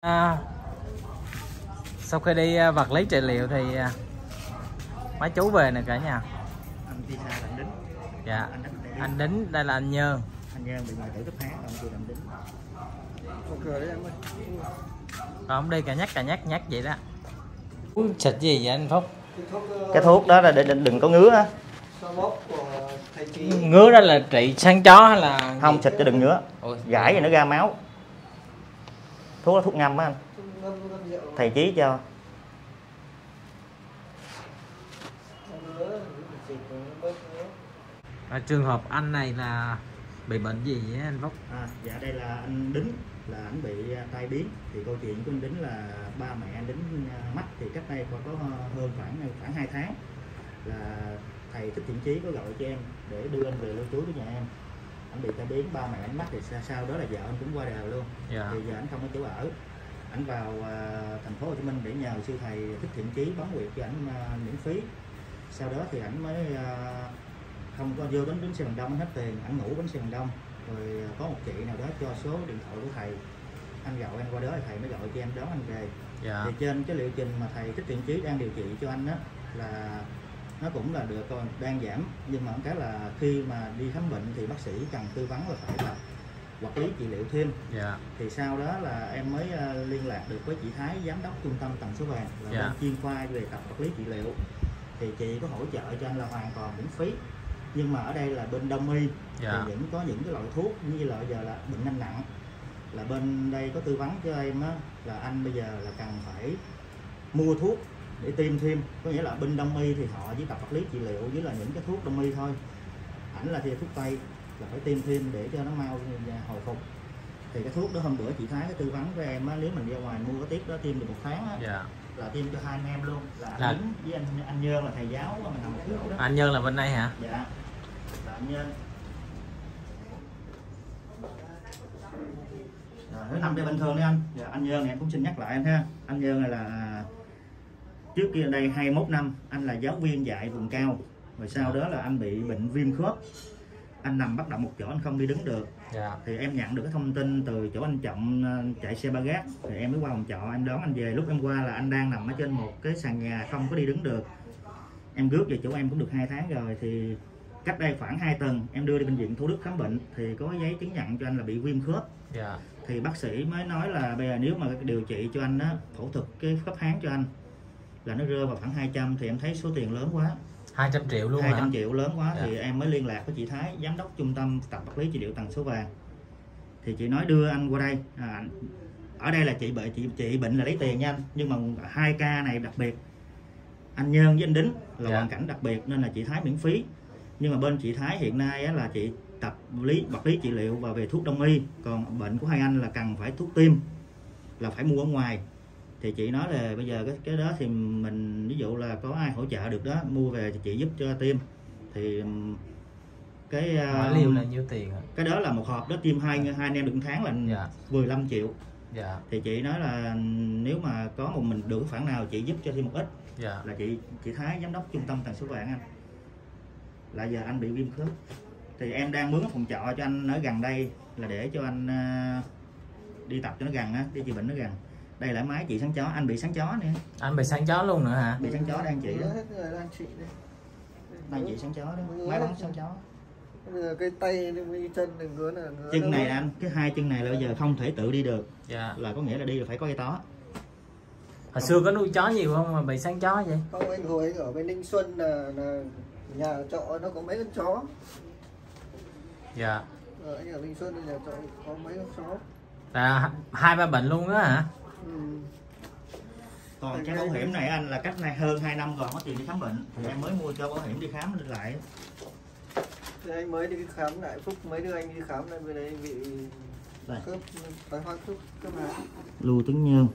À, sau khi đi à, vật lý trị liệu thì à, mấy chú về nè cả nhà. Anh đi xa anh đính. Dạ. Anh đính đây anh đính đây là anh nhơn. Anh Giang bị ngoại tử cấp hát ông chưa làm đính. Ok đấy em ơi. Còn ông đi cả nhắc cả nhắc nhắc vậy đó. Uống xịt gì vậy anh phúc? Cái thuốc đó là để đừng, có ngứa á. ngứa đó là trị săn chó hay là không xịt cho đừng ngứa. Ôi, gãi thì nó ra máu thuốc là thuốc ngâm á anh. Thầy chí cho. À, trường hợp anh này là bị bệnh gì vậy anh phúc? À, dạ đây là anh đính là anh bị à, tai biến. Thì câu chuyện của anh đính là ba mẹ anh đính à, mắc thì cách đây có có hơn khoảng khoảng 2 tháng là thầy thích thiện chí có gọi cho em để đưa anh về lưu trú với nhà em anh bị tai biến ba mẹ anh mắc thì sau, sau đó là vợ anh cũng qua đời luôn. Dạ. Thì giờ anh không có chỗ ở. Anh vào à, thành phố Hồ Chí Minh để nhờ sư thầy thích thiện chí bấm nguyệt cho anh à, miễn phí. Sau đó thì anh mới à, không có vô đến bến xe miền đông hết tiền anh ngủ bến xe miền đông. Rồi có một chị nào đó cho số điện thoại của thầy. Anh gọi anh qua đó thì thầy mới gọi cho em đón anh về. Dạ. Thì trên cái liệu trình mà thầy thích thiện chí đang điều trị cho anh á là nó cũng là được còn đang giảm nhưng mà cái là khi mà đi khám bệnh thì bác sĩ cần tư vấn là phải tập vật lý trị liệu thêm. Dạ. Thì sau đó là em mới ờ, liên lạc được với chị Thái giám đốc trung tâm tần số vàng là Dạ. bên chuyên khoa về tập vật lý trị liệu. Thì chị có hỗ trợ cho anh là hoàn toàn miễn phí nhưng mà ở đây là bên đông y. Dạ. Thì vẫn có những cái loại thuốc như là giờ là bệnh nhân nặng. Là bên đây có tư vấn cho em á là anh bây giờ là cần phải mua thuốc để tiêm thêm. Có nghĩa là bên đông y thì họ chỉ tập vật lý trị liệu với là những cái thuốc đông y thôi. Ảnh là thì thuốc tây là phải tiêm thêm để cho nó mau hồi phục. Thì cái thuốc đó hôm bữa chị Thái cái tư vấn với em á nếu mình ra ngoài mua cái tiếp đó tiêm được một tháng á dạ. là tiêm cho hai anh em luôn. Là anh Là- Lính với anh anh Nhơn là thầy giáo một chỗ đó. Anh nhân là bên đây hả? Dạ. Là anh Nhân rồi năm cho bình thường đi anh. Dạ, anh Nhân này em cũng xin nhắc lại anh ha. Anh Nhân này là trước kia đây 21 năm anh là giáo viên dạy vùng cao. Rồi sau đó là anh bị bệnh viêm khớp. Anh nằm bất động một chỗ anh không đi đứng được. Dạ. Thì em nhận được cái thông tin từ chỗ anh trọng ờ, chạy xe ba gác. Thì em mới qua phòng trọ em đón anh về. Lúc em qua là anh đang nằm ở trên một cái sàn nhà không có đi đứng được. Em rước về chỗ em cũng được hai tháng rồi thì cách đây khoảng 2 tuần em đưa đi bệnh viện thủ đức khám bệnh. Thì có giấy chứng nhận cho anh là bị viêm khớp. Dạ. Thì bác sĩ mới nói là bây giờ nếu mà điều trị cho anh á phẫu thuật cái khớp háng cho anh là nó rơi vào khoảng 200 thì em thấy số tiền lớn quá. 200 triệu luôn 200 hả triệu lớn quá Dạ. thì em mới liên lạc với chị Thái giám đốc trung tâm tập vật lý trị liệu tần số vàng. Thì chị nói đưa anh qua đây. À, ở đây là chị bệnh chị chị bệnh là lấy tiền nha anh nhưng mà hai ca này đặc biệt. Anh Nhân với anh Đính là Dạ. hoàn cảnh đặc biệt nên là chị Thái miễn phí. Nhưng mà bên chị Thái hiện nay á, là chị tập lý vật lý trị liệu và về thuốc đông y. Còn bệnh của hai anh là cần phải thuốc tiêm là phải mua ở ngoài thì chị nói là bây giờ cái cái đó thì mình ví dụ là có ai hỗ trợ được đó mua về thì chị giúp cho tiêm thì cái mỗi liều là nhiêu tiền hả? cái đó là một hộp đó tiêm hai hai anh em được một tháng là dạ. 15 triệu. Dạ. Thì chị nói là nếu mà có một mình được khoản nào chị giúp cho thêm một ít. Dạ. Là chị chị Thái giám đốc trung tâm tần số vàng anh. Là giờ anh bị viêm khớp. Thì em đang mướn phòng trọ cho anh ở gần đây là để cho anh đi tập cho nó gần á đi trị bệnh nó gần đây là máy chị sáng chó anh bị sáng chó nè. Anh bị săn chó luôn nữa hả? Bị sáng chó đang chị đó. Đang trị đây. Đang chị sáng chó đó. Máy bắn sáng chó. Bây giờ cái tay cái chân này ngứa là ngứa chân này anh cái hai chân này là bây giờ không thể tự đi được. Dạ. Là có nghĩa là đi là phải có cây tó. Hồi xưa có nuôi chó nhiều không mà bị săn chó vậy? Không anh hồi anh ở bên Ninh Xuân là, là nhà trọ nó có mấy con chó. Dạ. Ờ, anh ở Ninh Xuân nhà trọ có mấy con chó. Là hai ba bệnh luôn đó hả ừ. còn cái bảo hiểm này anh là cách này hơn 2 năm rồi có tiền đi khám bệnh. Thì em mới mua cho bảo hiểm đi khám lại. Thì anh mới đi khám lại phúc mấy đứa anh đi khám lại bên đấy bị Đây. cướp tài hoang cướp cướp hả lưu tuấn nhơn.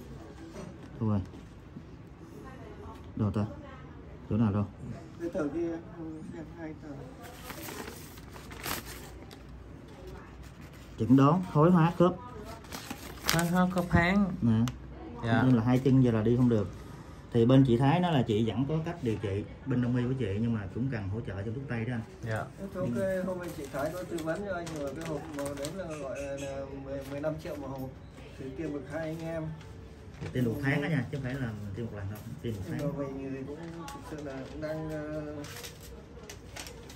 Rồi. Đâu ta? Chỗ nào đâu? Cái tờ kia xem hai tờ. Chẩn đoán thối hóa khớp nó nó có phán nè dạ. nên là hai chân giờ là đi không được. Thì bên chị Thái nói là chị vẫn có cách điều trị bên đông y của chị nhưng mà cũng cần hỗ trợ cho thuốc tây đó anh. Dạ. Thế ok hôm nay chị Thái có tư vấn cho anh rồi cái hộp mà đấy là gọi là, là 10 15 triệu một hộp. Thì tiêm được hai anh em. Tiêm một tháng đó nha chứ không phải là tiêm một lần đâu tiêm một tháng. Mà mình thì cũng thực sự là cũng đang ờ,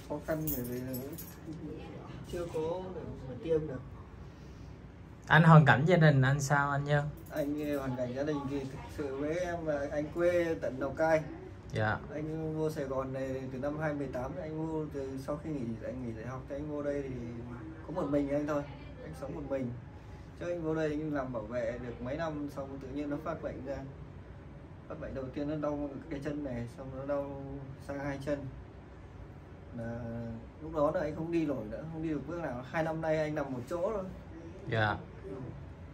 khó khăn bởi vì là chưa có để mà tiêm được anh hoàn cảnh gia đình anh sao anh nhân anh ờ, hoàn cảnh gia đình thì thực sự với em là anh quê tận Lào Cai. Dạ. Anh vô Sài Gòn này từ năm 2018 anh vô từ sau khi nghỉ anh nghỉ đại học thì anh vô đây thì có một mình anh thôi anh sống một mình. Chứ anh vô đây anh làm bảo vệ được mấy năm xong tự nhiên nó phát bệnh ra. Phát bệnh đầu tiên nó đau cái chân này xong nó đau sang hai chân. Là lúc đó là anh không đi nổi nữa không đi được bước nào. Hai năm nay anh nằm một chỗ rồi dạ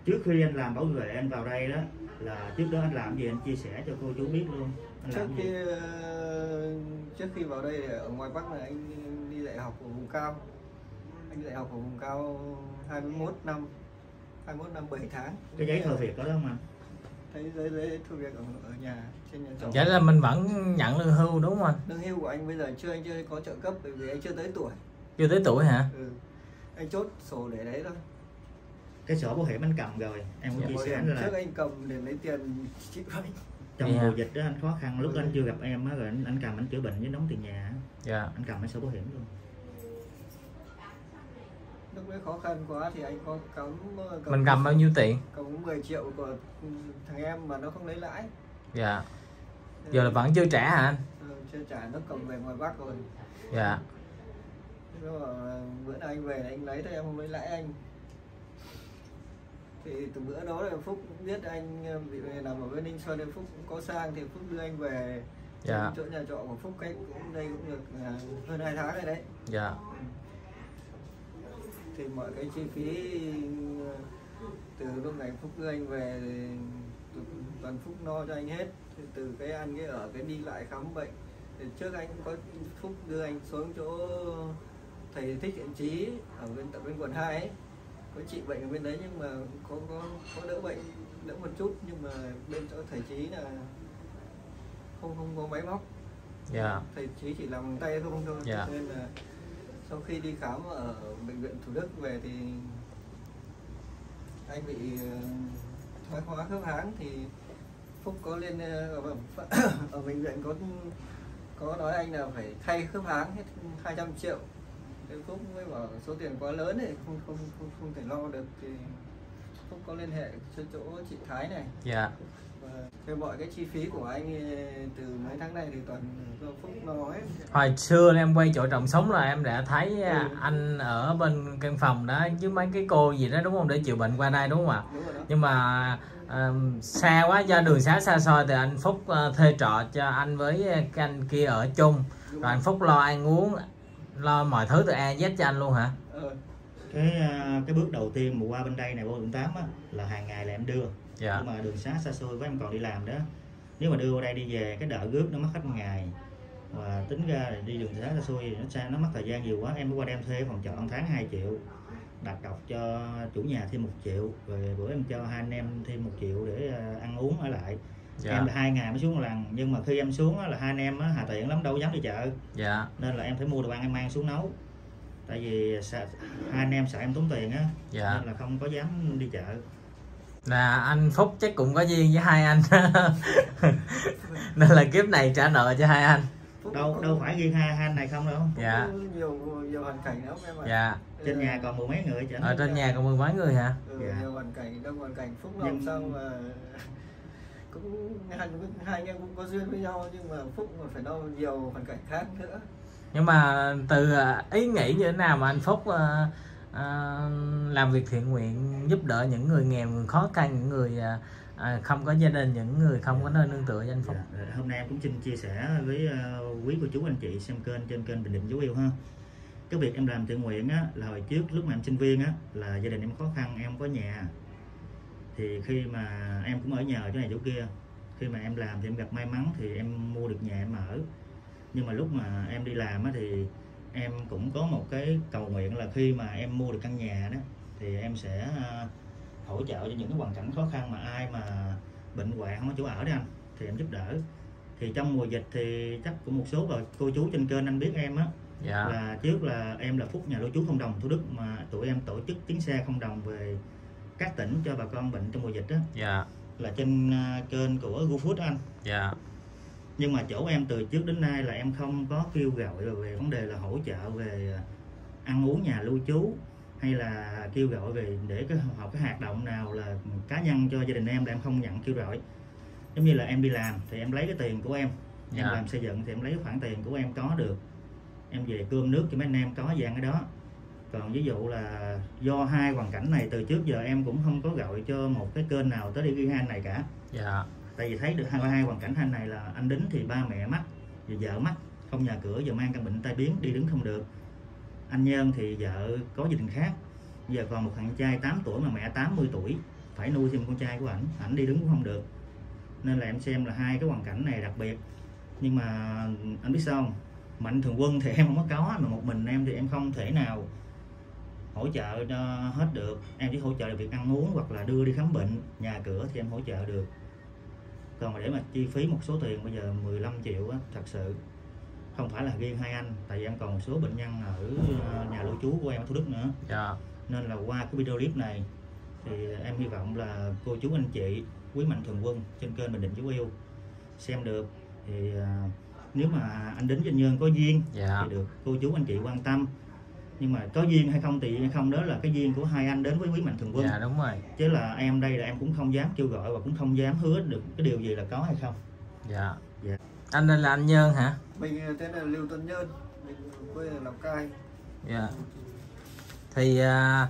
trước khi anh làm bảo vệ anh vào đây đó là trước đó anh làm gì anh chia sẻ cho cô chú biết luôn. Anh trước khi ờ, trước khi vào đây ở ngoài Bắc là anh đi đại học ở vùng cao. Anh đi đại học ở vùng cao 21 năm 21 năm 7 tháng. Cái giấy thờ việc có đó không anh? Thấy giấy giấy thư việc ở, ở nhà trên nhà trọ. Vậy là mình vẫn nhận lương hưu đúng không anh? Lương hưu của anh bây giờ chưa anh chưa có trợ cấp bởi vì anh chưa tới tuổi. Chưa tới tuổi hả? Ừ. anh chốt sổ để đấy thôi cái sổ bảo hiểm anh cầm rồi em có Dạ. chia sẻ là trước anh cầm để lấy tiền trị bệnh trong Dạ. mùa dịch đó anh khó khăn lúc anh chưa gặp em á rồi anh, anh cầm anh chữa bệnh với đóng tiền nhà á. dạ. Anh cầm cái sổ bảo hiểm luôn. Lúc đấy khó khăn quá thì anh có cắm mình cầm bao nhiêu tiền cầm 10 triệu của thằng em mà nó không lấy lãi. Dạ. Giờ là vẫn chưa trả hả anh? Ừ, chưa trả nó cầm về ngoài Bắc rồi. Dạ. Là bữa nào anh về anh lấy thôi em không lấy lãi anh thì từ bữa đó là Phúc cũng biết anh bị nằm ở bên Ninh Xuân nên Phúc cũng có sang thì Phúc đưa anh về dạ. chỗ nhà trọ của Phúc cách cũng đây cũng được à, hơn hai tháng rồi đấy. Dạ. Thì mọi cái chi phí ờ, từ lúc này Phúc đưa anh về thì toàn Phúc no cho anh hết. Thì từ cái ăn cái ở cái đi lại khám bệnh thì trước anh cũng có Phúc đưa anh xuống chỗ thầy thích thiện trí ở bên tận bên quận 2 ấy có trị bệnh ở bên đấy nhưng mà có có có đỡ bệnh đỡ một chút nhưng mà bên chỗ thầy trí là không không có máy móc. Dạ. Thầy trí chỉ làm bằng tay không thôi. Dạ. nên là sau khi đi khám ở bệnh viện thủ đức về thì anh bị ờ, thoái hóa khớp háng thì phúc có lên ờ, ở, ở bệnh viện có có nói anh là phải thay khớp háng hết 200 triệu thì phúc mới bảo số tiền quá lớn thì không không không không thể lo được thì phúc có liên hệ cho chỗ chị thái này. Dạ. Và cái mọi cái chi phí của anh từ mấy tháng này thì toàn do phúc lo hết hồi xưa em quay chỗ trọng sống là em đã thấy Ừ. anh ở bên căn phòng đó với mấy cái cô gì đó đúng không? Để chữa bệnh qua đây đúng không ạ? Đúng rồi đó. Nhưng mà à, xa quá do đường xá xa xôi thì anh Phúc à, thuê trọ cho anh với cái anh kia ở chung. Rồi anh Phúc lo ăn uống lo mọi thứ từ A Z cho anh luôn hả? Ờ, cái à, cái bước đầu tiên mà qua bên đây này qua quận 8 á là hàng ngày là em đưa. Dạ. Nhưng mà đường xá xa xôi với em còn đi làm đó. Nếu mà đưa qua đây đi về cái đợi rước nó mất hết một ngày. Và tính ra là đi đường xá xa xôi thì nó xa nó mất thời gian nhiều quá. Em mới qua đem thuê phòng trọ một tháng 2 triệu đặt cọc cho chủ nhà thêm một triệu rồi bữa em cho hai anh em thêm một triệu để à, ăn uống ở lại dạ. Em là hai ngày mới xuống một lần nhưng mà khi em xuống á, là hai anh em á, hà tiện lắm đâu dám đi chợ. Dạ. Nên là em phải mua đồ ăn em mang xuống nấu. Tại vì sợ, hai anh em sợ em tốn tiền á dạ. nên là không có dám đi chợ. Là anh Phúc chắc cũng có duyên với hai anh. Nên là kiếp này trả nợ cho hai anh. Đâu đâu phải riêng hai hai anh này không đâu. Dạ. nhiều nhiều hoàn cảnh lắm em ạ? Dạ. Trên nhà còn mười mấy người chứ. Ở trên nhà còn mười mấy người hả? Ừ, Dạ. nhiều hoàn cảnh trong hoàn cảnh. Phúc Nhưng- làm sao mà cũng hai, hai anh em cũng có duyên với nhau nhưng mà Phúc còn phải lo nhiều hoàn cảnh khác nữa. Nhưng mà từ à, ý nghĩ như thế nào mà anh Phúc à, à, làm việc thiện nguyện giúp đỡ những người nghèo người khó khăn những người à, à, không có gia đình những người không có nơi nương tựa cho anh Phúc? Dạ, hôm nay em cũng xin chia sẻ với ờ, quý cô chú anh chị xem kênh trên kênh Bình Định Chú Yêu ha. Cái việc em làm thiện nguyện á là hồi trước lúc mà em sinh viên á là gia đình em khó khăn em có nhà thì khi mà em cũng ở nhờ chỗ này chỗ kia khi mà em làm thì em gặp may mắn thì em mua được nhà em ở. Nhưng mà lúc mà em đi làm á thì em cũng có một cái cầu nguyện là khi mà em mua được căn nhà đó thì em sẽ ờ, hỗ trợ cho những cái hoàn cảnh khó khăn mà ai mà bệnh hoạn không có chỗ ở đó anh thì em giúp đỡ. Thì trong mùa dịch thì chắc cũng một số bà cô chú trên kênh anh biết em á dạ. là trước là em là phúc nhà lưu trú không đồng thủ đức mà tụi em tổ chức chuyến xe không đồng về các tỉnh cho bà con bệnh trong mùa dịch á dạ. Là trên à, kênh của GoFood anh. Dạ. Nhưng mà chỗ em từ trước đến nay là em không có kêu gọi về vấn đề là hỗ trợ về à, ăn uống nhà lưu trú hay là kêu gọi về để cái học cái hoạt động nào là cá nhân cho gia đình em là em không nhận kêu gọi. Giống như là em đi làm thì em lấy cái tiền của em. Em Dạ. làm xây dựng thì em lấy khoản tiền của em có được. Em về cơm nước cho mấy anh em có dạng cái đó còn ví dụ là do hai hoàn cảnh này từ trước giờ em cũng không có gọi cho một cái kênh nào tới đi ghi hai này cả. Dạ. Tại vì thấy được hai hai hoàn cảnh anh này là anh đính thì ba mẹ mắc và vợ mắc không nhà cửa giờ mang căn bệnh tai biến đi đứng không được. Anh nhân thì vợ có gia đình khác giờ còn một thằng trai 8 tuổi mà mẹ 80 tuổi phải nuôi thêm con trai của ảnh ảnh đi đứng cũng không được. Nên là em xem là hai cái hoàn cảnh này đặc biệt. Nhưng mà anh biết sao không? Mạnh thường quân thì em không có có mà một mình em thì em không thể nào hỗ trợ cho hết được. Em chỉ hỗ trợ được việc ăn uống hoặc là đưa đi khám bệnh nhà cửa thì em hỗ trợ được. Còn mà để mà chi phí một số tiền bây giờ 15 triệu á, thật sự. Không phải là riêng hai anh tại vì em còn một số bệnh nhân ở ờ, nhà lưu trú của em ở Thủ Đức nữa. Dạ. Nên là qua cái video clip này thì em hy vọng là cô chú anh chị quý mạnh thường quân trên kênh Bình Định chú yêu xem được. Thì à, nếu mà anh đến trên nhân có duyên dạ. thì được cô chú anh chị quan tâm nhưng mà có duyên hay không thì hay không đó là cái duyên của hai anh đến với quý mạnh thường quân. Dạ đúng rồi. Chứ là em đây là em cũng không dám kêu gọi và cũng không dám hứa được cái điều gì là có hay không. Dạ. Dạ. anh đây là anh Nhân hả? Mình tên là Lưu Tuấn Nhơn. Mình quê ở Lào Cai. Dạ. Thì à,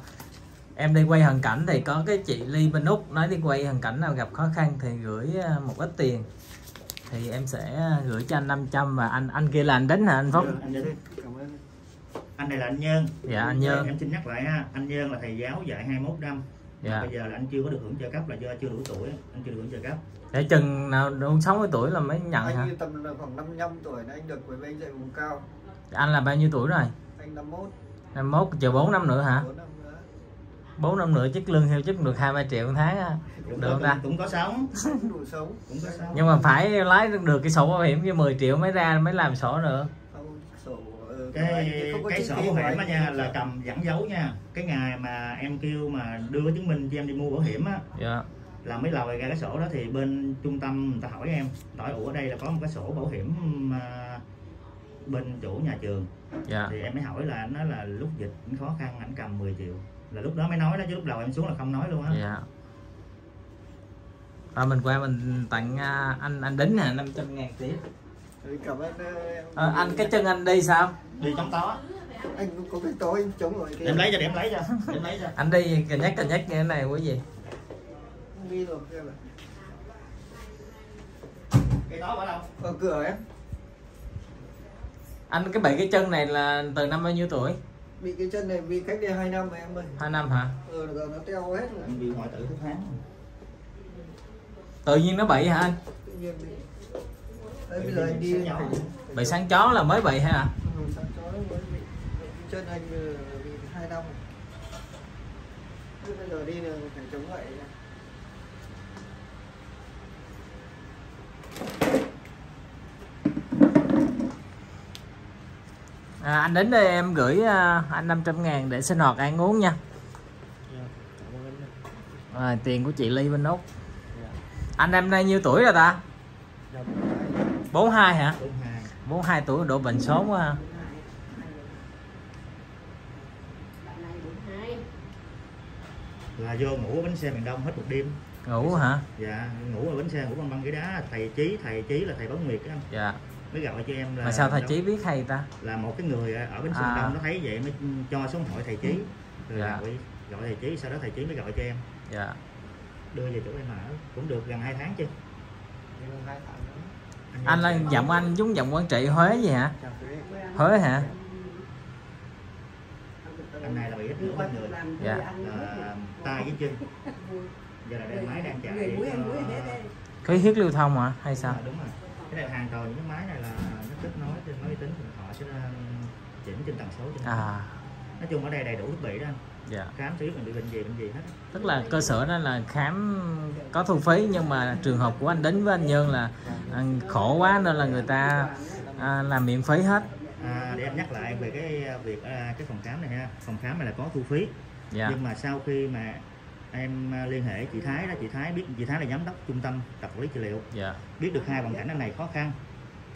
em đi quay hoàn cảnh thì có cái chị Ly bên úc nói đi quay hoàn cảnh nào gặp khó khăn thì gửi à, một ít tiền. Thì em sẽ gửi cho anh 500 và anh anh kia là anh đến hả anh Phúc? Anh đến anh này là anh Nhân dạ anh Nhân em xin nhắc lại ha anh Nhân là thầy giáo dạy 21 năm. Dạ. bây giờ là anh chưa có được hưởng trợ cấp là do chưa đủ tuổi anh chưa được hưởng trợ cấp. Để chừng nào đủ 60 tuổi là mới nhận hả? anh như tầm là khoảng 55 tuổi là anh được với anh dạy vùng cao. Anh là bao nhiêu tuổi rồi? Anh 51 51 chờ 4 năm nữa hả? 4 năm nữa. 4 năm nữa chức lương theo chức được 2 triệu một tháng á. Được không ta? cũng có sống. Cũng đủ sống. Cũng có sống. Nhưng mà phải lái được cái sổ bảo hiểm như 10 triệu mới ra mới làm sổ được cái cái sổ bảo hiểm á nha là cầm dẫn dấu nha. Cái ngày mà em kêu mà đưa chứng minh cho em đi mua bảo hiểm á dạ. là mới lòi ra cái sổ đó. Thì bên trung tâm người ta hỏi em hỏi ủa ở đây là có một cái sổ bảo hiểm mà bên chủ nhà trường. Dạ. Thì em mới hỏi là nó là lúc dịch cũng khó khăn ảnh cầm 10 triệu. Là lúc đó mới nói đó chứ lúc đầu em xuống là không nói luôn á. Dạ. Và mình qua mình tặng à, anh anh đính nè 500 ngàn tiếp cảm ơn ờ, em. Ờ, anh cái chân anh đi sao đi chống tó anh cũng có cái tối anh chống rồi để em lấy cho em lấy cho em lấy cho. Anh đi cà nhắc cà nhắc như thế này quý vị đi rồi kia cái đó ở đâu? Ở cửa em. Anh cái bị cái chân này là từ năm bao nhiêu tuổi? Bị cái chân này bị cách đây 2 năm mà em ơi. Hai năm hả? Ờ giờ nó teo hết rồi. Anh bị ngoại tử thuốc kháng. Tự nhiên nó bị hả anh? Tự nhiên bị Đấy, bây giờ anh đi bị sáng chó là mới bị hả? Ừ, sáng chói mới bị bị chân anh ờ, bị hai năm bây giờ đi là phải chống gậy nha. à, anh đến đây em gửi à, anh 500 ngàn để sinh hoạt ăn uống nha. À, tiền của chị Ly bên Úc. Anh em nay nhiêu tuổi rồi ta? 42 hả? Đúng hai. 42 tuổi độ bệnh số quá ha. Là vô ngủ ở bến xe miền đông hết một đêm. Ngủ hả? Dạ ngủ ở bến xe ngủ bằng băng ghế đá. Thầy chí thầy chí là thầy bóng nguyệt á. Dạ. Mới gọi cho em là mà sao thầy chí biết hay ta? là một cái người ở bến xe À. miền đông nó thấy vậy mới cho số điện thoại thầy chí. Rồi Dạ. gọi gọi thầy chí sau đó thầy chí mới gọi cho em. Dạ. Đưa về chỗ em ở cũng được gần 2 tháng chứ. Đi được hai tháng nữa. anh là giọng anh giống giọng quản trị Huế gì hả. Huế. Hả? Anh này là bị ít người Dạ. là tay với chân. Giờ là đây máy đang chạy cho- khí huyết lưu thông hả? Hay sao? À, đúng rồi. Cái này hàng rồi những cái máy này là nó kết nối trên máy vi tính thì họ sẽ um, chỉnh trên tần số cho nó. à. Nói chung ở đây đầy đủ thiết bị đó anh. dạ. Khám biết mình bị bệnh gì bệnh gì hết. Tức là cơ sở đó là khám có thu phí nhưng mà trường hợp của anh đến với anh Nhân là à, khổ quá nên là người ta à, làm miễn phí hết. À, để em nhắc lại về cái việc à, cái phòng khám này ha. Phòng khám này là có thu phí dạ. Nhưng mà sau khi mà em à, liên hệ chị Thái đó chị Thái biết chị Thái là giám đốc trung tâm tập quản lý trị liệu. Dạ. Biết được hai hoàn cảnh anh này khó khăn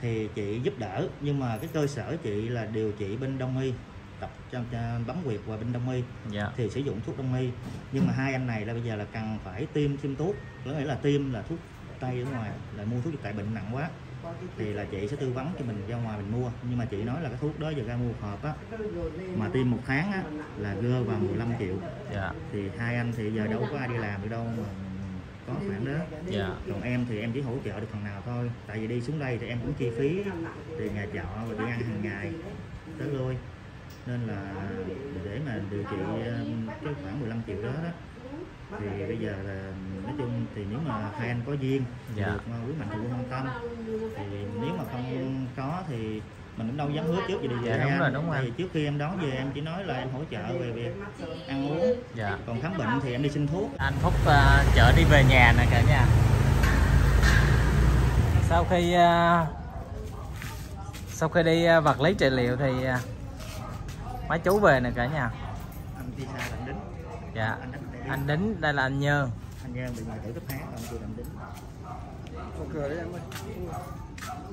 thì chị giúp đỡ. Nhưng mà cái cơ sở chị là điều trị bên đông y tập cho, cho bấm huyệt và bên đông y. Dạ. Thì sử dụng thuốc đông y. Nhưng mà hai anh này là bây giờ là cần phải tiêm tiêm thuốc. Có nghĩa là tiêm là thuốc tây ở ngoài là mua thuốc tại bệnh nặng quá thì là chị sẽ tư vấn cho mình ra ngoài mình mua. Nhưng mà chị nói là cái thuốc đó giờ ra mua hộp á mà tiêm một tháng á là gơ vào 15 triệu. Dạ. Thì hai anh thì giờ đâu có ai đi làm được đâu mà có khoản đó. Dạ. Còn em thì em chỉ hỗ trợ được phần nào thôi. Tại vì đi xuống đây thì em cũng chi phí tiền nhà trọ và đi ăn hàng ngày tới lui nên là để mà điều trị um, cái khoảng 15 triệu đó đó thì bây giờ là nói chung thì nếu mà hai anh có duyên Dạ. được mà quý mạnh thường quân quan tâm. Thì nếu mà không có thì mình cũng đâu dám hứa trước gì đi. Dạ, về đúng anh. rồi, đúng rồi. Vì trước khi em đón về em chỉ nói là em hỗ trợ về việc ăn uống. Dạ. Còn khám bệnh thì em đi xin thuốc. Anh Phúc à, chở đi về nhà nè cả nhà. Sau khi à, sau khi đi à, vật lý trị liệu thì à, mấy chú về nè cả nhà. Anh đi xa bạn đính. Dạ. Anh anh đính đây là anh Nhơn. Anh Giang bị ngoại tử cấp hát anh chưa làm đính. Mở cửa đấy em ơi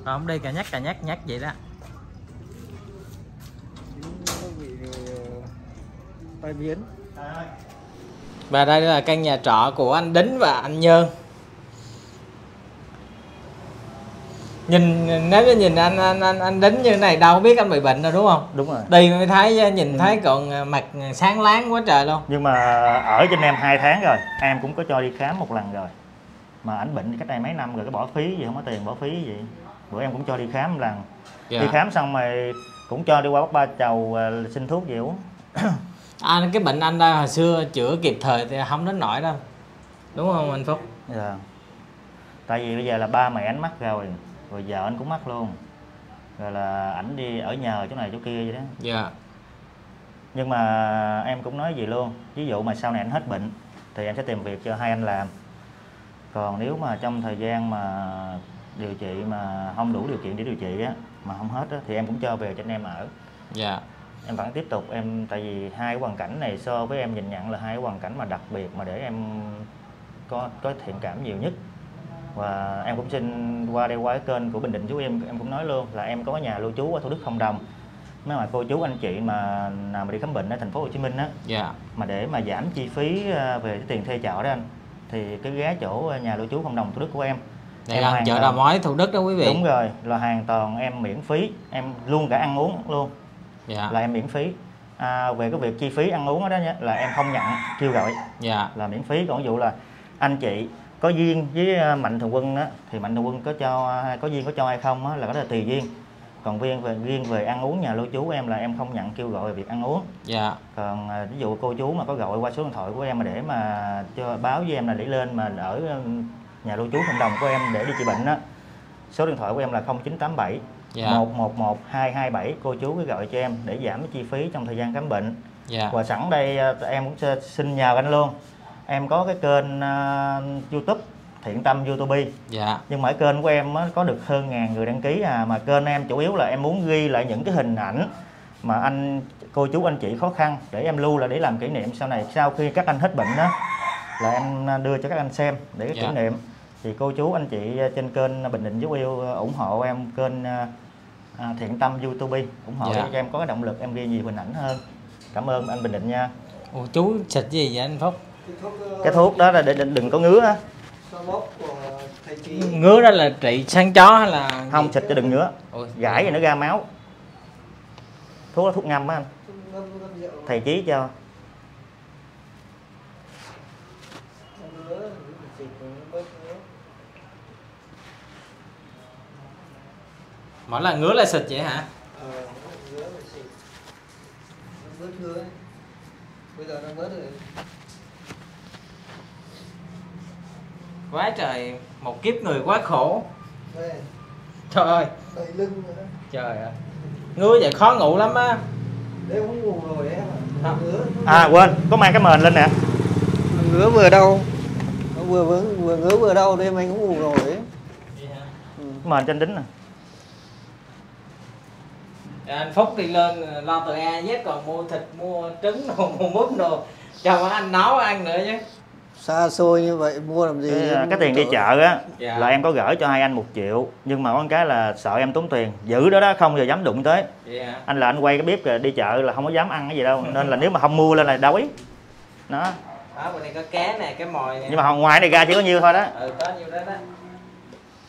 còn ông đi cả nhắc cả nhắc nhắc vậy đó. Ờ, tai biến. Và đây là căn nhà trọ của anh Đính và anh Nhơn nhìn nếu như nhìn anh anh anh, anh Đính như thế này đâu biết anh bị bệnh đâu đúng không? Đúng rồi. Đi mới thấy nhìn thấy còn à, mặt sáng láng quá trời luôn. Nhưng mà ở trên em hai tháng rồi em cũng có cho đi khám một lần rồi. Mà ảnh bệnh cách đây mấy năm rồi cái bỏ phí gì không có tiền bỏ phí gì. Bữa em cũng cho đi khám một lần. Dạ. đi khám xong rồi cũng cho đi qua bác ba chầu ờ, xin thuốc gì uống. Anh cái bệnh anh đó hồi xưa chữa kịp thời thì không đến nổi đâu. Đúng không anh Phúc? Dạ. tại vì bây giờ là ba mẹ anh mắc rồi rồi vợ anh cũng mắc luôn. Rồi là ảnh đi ở nhờ chỗ này chỗ kia vậy đó. Dạ. Nhưng mà em cũng nói gì luôn. Ví dụ mà sau này anh hết bệnh thì em sẽ tìm việc cho hai anh làm. Còn nếu mà trong thời gian mà điều trị mà không đủ điều kiện để điều trị á mà không hết á, thì em cũng cho về cho anh em ở. Dạ. Em vẫn tiếp tục em tại vì hai cái hoàn cảnh này so với em nhìn nhận là hai cái hoàn cảnh mà đặc biệt mà để em có có thiện cảm nhiều nhất và em cũng xin qua đây qua cái kênh của Bình Định chú em em cũng nói luôn là em có nhà lưu trú ở Thủ Đức không đồng. Mấy mà cô chú anh chị mà nào mà đi khám bệnh ở thành phố Hồ Chí Minh á dạ. mà để mà giảm chi phí à, về cái tiền thuê trọ đó anh thì cái ghé chỗ nhà lưu trú không đồng Thủ Đức của em. Đây là chợ đầu mối thủ đức đó quý vị. Đúng rồi là hoàn toàn em miễn phí em luôn cả ăn uống luôn. Dạ. Là em miễn phí. À, về cái việc chi phí ăn uống đó nhé là em không nhận kêu gọi. Dạ. Là miễn phí còn ví dụ là anh chị có duyên với à, mạnh thường quân á thì mạnh thường quân có cho có duyên có cho hay không á là đó là tùy duyên. Còn riêng về riêng về ăn uống nhà lưu trú em là em không nhận kêu gọi về việc ăn uống. Dạ. Còn à, ví dụ cô chú mà có gọi qua số điện thoại của em mà để mà cho báo với em là để lên mà ở um, nhà lưu trú cộng đồng của em để đi trị bệnh á số điện thoại của em là 0987 dạ. 111 227 cô chú cứ gọi cho em để giảm chi phí trong thời gian khám bệnh. Dạ. Và sẵn đây à, em cũng xin nhờ anh luôn em có cái kênh à, YouTube Thiện Tâm YouTube. Dạ. Nhưng mà cái kênh của em có được hơn ngàn người đăng ký à mà kênh em chủ yếu là em muốn ghi lại những cái hình ảnh mà anh cô chú anh chị khó khăn để em lưu là để làm kỷ niệm sau này. Sau khi các anh hết bệnh đó là em à, đưa cho các anh xem để cái Dạ. kỷ niệm. Thì cô chú anh chị à, trên kênh Bình Định Dấu Yêu ủng hộ em kênh à, Thiện Tâm YouTube ủng hộ Dạ. cho em có cái động lực em ghi nhiều hình ảnh hơn. Cảm ơn anh Bình Định nha. Ủa, chú xịt gì vậy anh Phúc cái thuốc đó là để, đừng có ngứa á. Xoa bóp của thầy chị ngứa đó là trị săn chó hay là không xịt cho đừng ngứa. Gãi rồi nó ra máu. Thuốc đó thuốc ngâm á anh. Ngâm ngâm rượu thầy chí cho. Mỗi lần ngứa là xịt vậy hả? Ờ ngứa phải xịt. Nó bớt ngứa. Bây giờ nó bớt rồi quá trời một kiếp người quá khổ. Đây. Trời ơi. Lưng nữa trời ơi ngứa vậy khó ngủ lắm á. Đấy không ngủ rồi ngứa à quên. Có mang cái mền lên nè. Ngứa vừa đau nó vừa vừa vừa ngứa vừa đau đêm anh cũng ngủ rồi ấy. Ừ. mền trên đính nè. Rồi anh Phúc đi lên lo từ A Z còn mua thịt mua trứng đồ mua mướp đồ. Cho anh nấu ăn nữa chứ xa xôi như vậy mua làm gì cái, cái tiền đi chợ á Dạ. là em có gửi cho hai anh một triệu nhưng mà có một cái là sợ em tốn tiền. Giữ đó đó không giờ dám đụng tới. Dạ. anh là anh quay cái bếp kìa, đi chợ là không có dám ăn cái gì đâu nên là nếu mà không mua lên là đói đó. Đó bên đây có cá nè cái mồi nè. Nhưng mà ngoài này ra chỉ có nhiêu thôi đó. Ừ có nhiêu đó đó.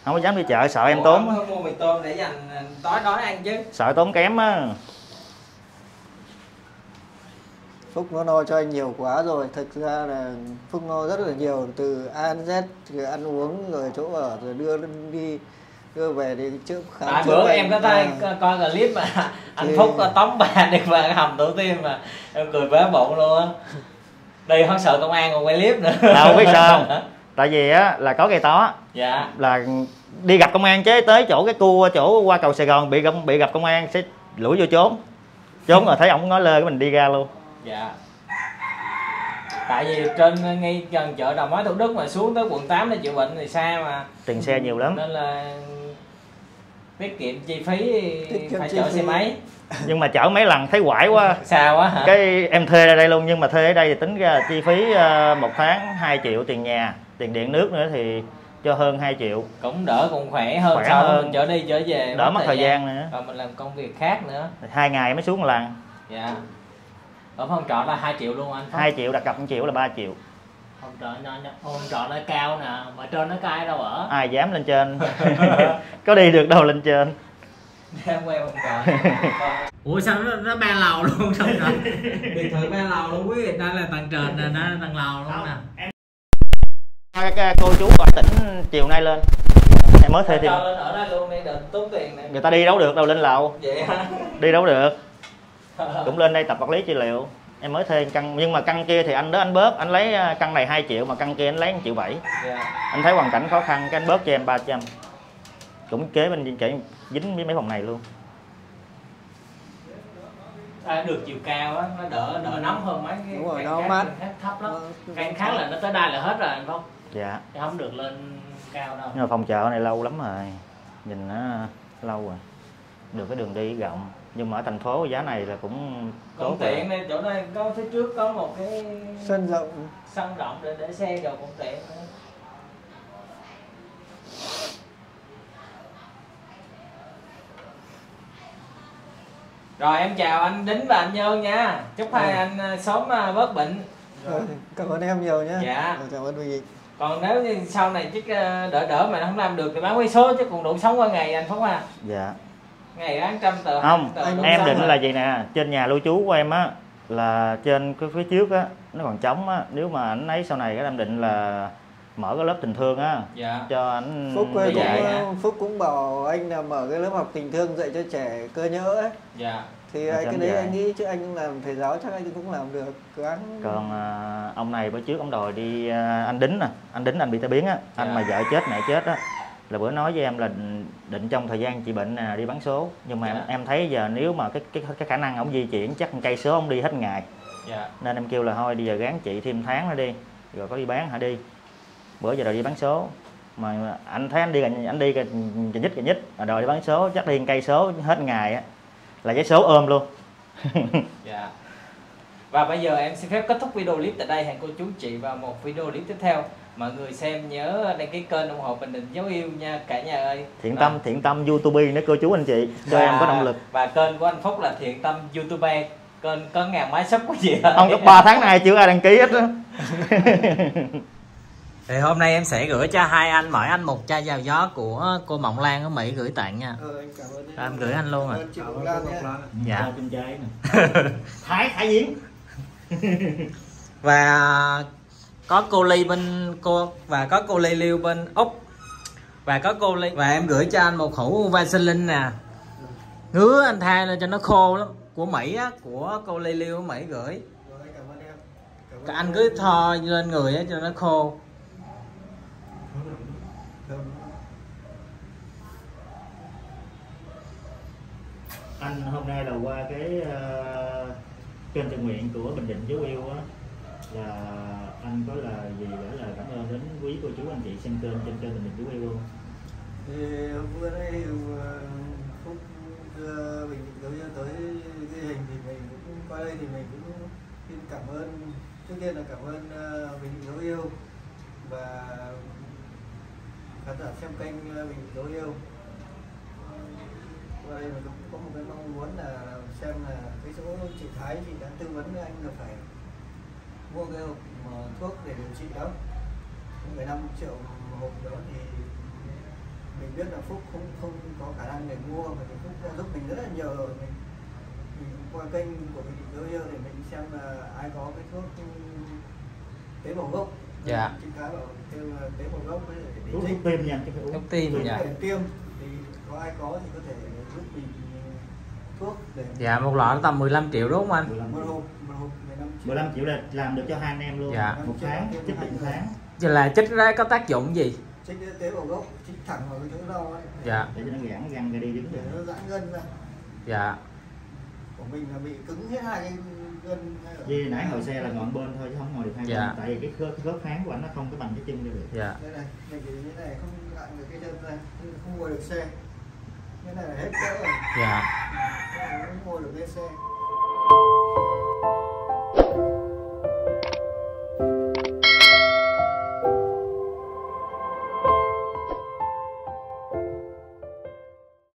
Không có dám đi chợ sợ em Ủa, tốn. không mua mì tôm để dành à, tối đói ăn chứ. Sợ tốn kém á Phúc nó no cho anh nhiều quá rồi. Thực ra là Phúc no rất là nhiều từ A đến Z rồi ăn uống rồi chỗ ở rồi đưa đi đưa về đi trước khám tại chữa bữa em có tay À. coi clip mà anh Thì- phúc có tống bà đi vào hầm tổ tiên mà em cười bá bụng luôn á. Đi không sợ công an còn quay clip nữa. Đâu biết sao không? Tại vì á là có cây tó dạ. Là đi gặp công an chế tới chỗ cái cua chỗ qua cầu sài gòn bị công bị gặp công an sẽ lủi vô trốn. Trốn rồi thấy ổng nói lơ cái mình đi ra luôn dạ. Tại vì trên ngay gần chợ đầu mối thủ đức mà xuống tới quận 8 để chữa bệnh thì xa mà. Tiền xe nhiều lắm. Nên là tiết kiệm chi phí Tiết kiệm phải chi chở phí. xe máy. Nhưng mà chở mấy lần thấy quải quá. Xa quá hả? Cái em thuê ra đây luôn nhưng mà thuê ở đây thì tính ra chi phí ờ, một tháng 2 triệu tiền nhà tiền điện nước nữa thì cho hơn 2 triệu. Cũng đỡ cũng khỏe hơn Khỏe với hơn. mình chở đi chở về đỡ mất thời gian. nữa. Và mình làm công việc khác nữa. Hai ngày mới xuống một lần. Dạ ở phòng trọ là 2 triệu luôn anh Phong. 2 triệu đặt cặp 1 triệu là 3 triệu. Phòng trọ nhỏ nhỏ phòng trọ nó cao nè mà trên nó có ai đâu ở ai dám lên trên. Có đi được đâu lên trên. Em quay phòng trọ. Ủa sao nó, nó ba lầu luôn xong rồi biệt thự ba lầu luôn quý vị đây là tầng trệt nè là tầng lầu luôn nè. Cái cô chú ở tỉnh chiều nay lên. Em mới thuê thêm cho lên ở đây luôn đi đừng tốn tiền nè. Người ta đi đâu được đâu lên lầu. Vậy hả? Đi đâu được cũng lên đây tập vật lý trị liệu. Em mới thuê căn nhưng mà căn kia thì anh đó anh bớt anh lấy ờ, căn này 2 triệu mà căn kia anh lấy 1 triệu bảy. Dạ. Anh thấy hoàn cảnh khó khăn cái anh bớt cho em 300 cũng kế bên chảy dính với mấy phòng này luôn. À, được chiều cao á nó đỡ đỡ nóng hơn mấy cái Đúng rồi, nó khác, mát. thấp lắm. Nó- căn khác là nó tới đây là hết rồi anh phong. Dạ. Chứ không được lên cao đâu. Nhưng mà phòng chợ này lâu lắm rồi. Nhìn nó lâu rồi. Được cái đường đi rộng nhưng mà ở thành phố giá này là cũng tốt cũng rồi. tiện đây chỗ đây có phía trước có một cái sân rộng sân rộng để để xe đồ cũng tiện nữa. rồi em chào anh đính và anh nhơn nha chúc hai Ừ. anh à, sớm à, bớt bệnh Rồi, cảm ơn em nhiều nhé Dạ. Rồi, cảm ơn Bình còn nếu như sau này chứ à, đỡ đỡ mà không làm được thì bán vé số chứ còn đủ sống qua ngày anh phúc à dạ ngày bán trăm tờ không tờ em định rồi. là gì nè trên nhà lưu trú của em á là trên cái phía trước á nó còn trống á nếu mà anh ấy sau này cái em định là mở cái lớp tình thương á dạ cho anh Phúc ơi, cũng, dạy hả? Phúc cũng bảo anh là mở cái lớp học tình thương dạy cho trẻ cơ nhỡ ấy dạ thì anh- cái đấy dạy. anh nghĩ chứ anh cũng làm thầy giáo chắc anh cũng làm được gắng còn à, ông này bữa trước ông đòi đi à, anh đính nè anh đính anh bị tai biến á anh Dạ. mà vợ chết mẹ chết á là bữa nói với em là định trong thời gian chị bệnh nè đi bán số. Nhưng mà Dạ. em, em thấy giờ nếu mà cái cái cái khả năng ông di chuyển chắc cây số ông đi hết ngày. Dạ. Nên em kêu là thôi bây giờ gán chị thêm tháng nữa đi rồi có đi bán hả đi. Bữa giờ đòi đi bán số. Mà anh thấy anh đi anh đi gần nhích gần nhích đòi đi bán số chắc đi cây số hết ngày á là cái số ôm luôn. Dạ. Và bây giờ em xin phép kết thúc video clip tại đây. Hẹn cô chú chị vào một video clip tiếp theo. Mọi người xem nhớ đăng ký kênh ủng hộ Bình Định Dấu Yêu nha cả nhà ơi. thiện Và- tâm thiện tâm youtube nữa cô chú anh chị cho em có động lực Và kênh của anh Phúc là Thiện Tâm YouTuber. Kênh có ngàn máy sub của gì hết. ông có 3 tháng nay chưa ai đăng ký hết á Thì hôm nay em sẽ gửi cho hai anh mỗi anh một chai dầu gió của cô Mộng Lan ở Mỹ gửi tặng nha. ờ, anh cảm ơn Rồi, em gửi anh luôn à. Cảm ơn chị Ngọc Lan nhé. Dạ. thái thái giếng và có cô ly bên cô, và có cô ly liêu bên úc. Và có cô ly và em gửi cho anh một hũ vaseline nè. Ngứa anh thay lên cho nó khô lắm. Của mỹ á, của cô ly liêu ở mỹ gửi. Anh cảm ơn em Cảm ơn anh cứ thoa lên người á cho nó khô. Anh hôm nay là qua cái uh kênh tình nguyện của bình định dấu yêu á, là anh có là gì để là cảm ơn đến quý cô chú anh chị xem kênh trên kênh bình định dấu yêu luôn thì hôm bữa nay phúc đưa Định dấu yêu tới ghi hình thì mình cũng, qua đây thì mình cũng xin cảm ơn, trước tiên là cảm ơn ờ, bình định dấu yêu và khán giả xem kênh ờ, bình định dấu yêu đây là cũng có một cái mong muốn là xem là cái chỗ chị Thái chị đã tư vấn với anh là phải mua cái hộp mà thuốc để điều trị đó 15 triệu một hộp đó thì mình biết là Phúc không không có khả năng để mua và thì Phúc đã giúp mình rất là nhiều rồi mình, mình qua kênh của mình dấu yêu để mình xem là ai có cái thuốc tế bào gốc Dạ. chị Thái bảo kêu tế bào gốc với lại để uống Thuốc tim, Thuốc dạ. để tiêm thì có ai có thì có thể mình thuốc để dạ một lọ tầm 15 triệu đúng không anh? 15 một triệu. hộp một hộp 15 triệu 15 triệu là làm được cho hai anh em luôn. Dạ. một tháng chích định tháng. Vậy là chích ra có tác dụng gì? Cái tế bào gốc trích thẳng vào cái chỗ đau ấy. Dạ. để cho nó giãn gân ra đi đứng để nó giãn gân ra. Dạ. Của mình là bị cứng hết hai cái gân vì nãy ngồi xe là ngọn bên thôi chứ không ngồi được hai Dạ. bên tại vì cái khớp, cái khớp phán của anh nó không có bằng cái chân được. Dạ. Đây này mình thì như này không lại được cái chân ra. Nhưng không ngồi được xe cái này là hết cỡ rồi dạ yeah. mua được cái xe